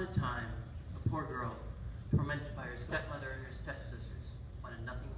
upon a time, a poor girl, tormented by her stepmother and her stepsisters, wanted nothing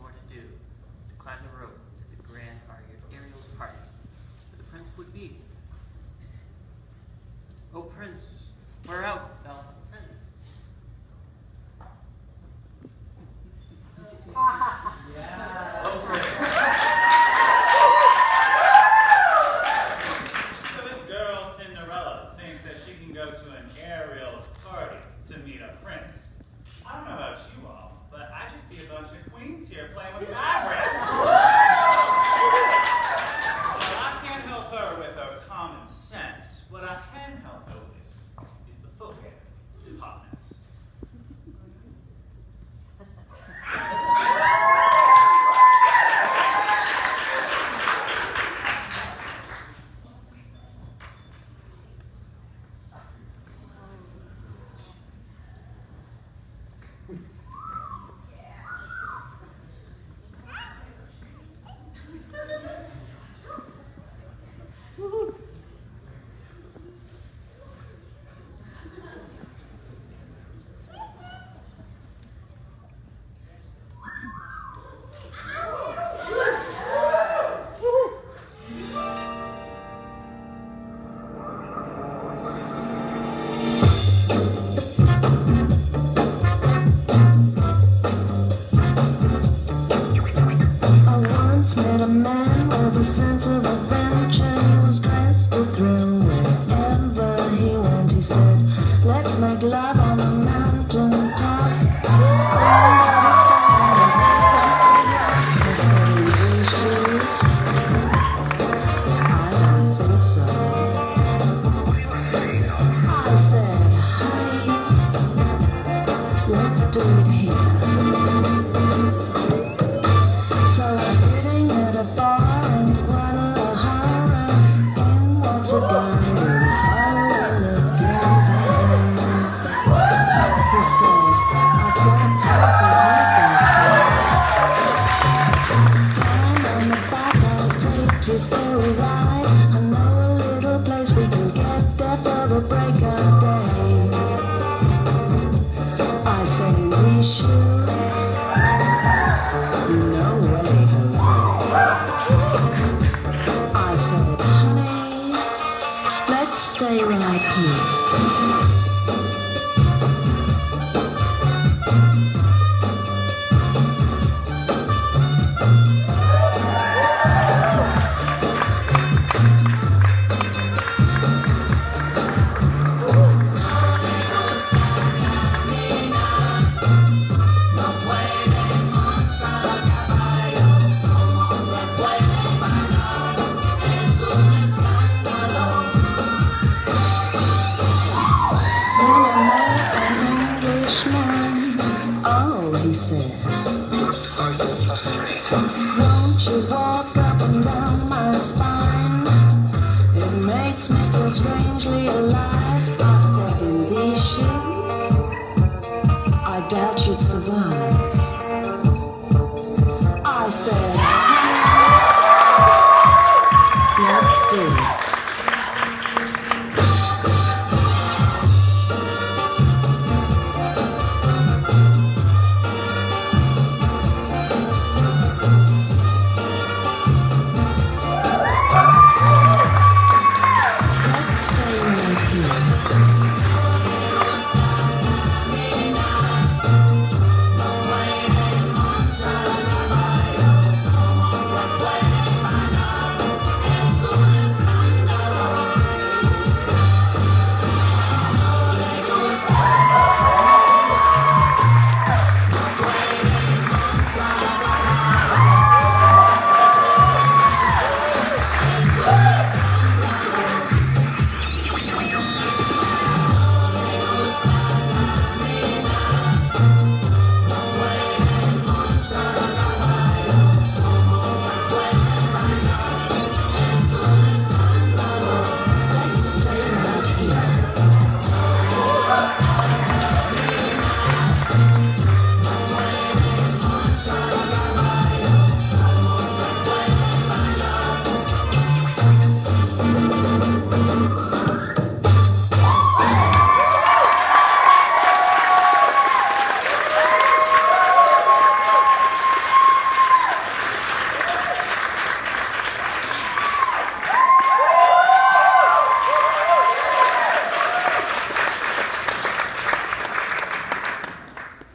made a man with a sense of adventure. we can get there for the break of day. I shoes. No way, I said, honey, let's stay right here. Oh, he said. Won't you walk up and down my spine? It makes me feel strangely alive. I said, in these shoes.